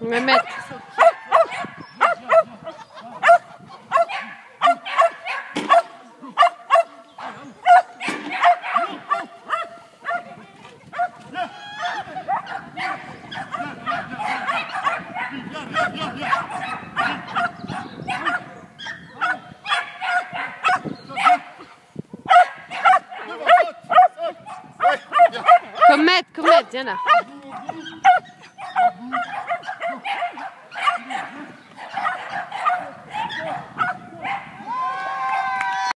Mehmet. Komet, كمات كمات هنا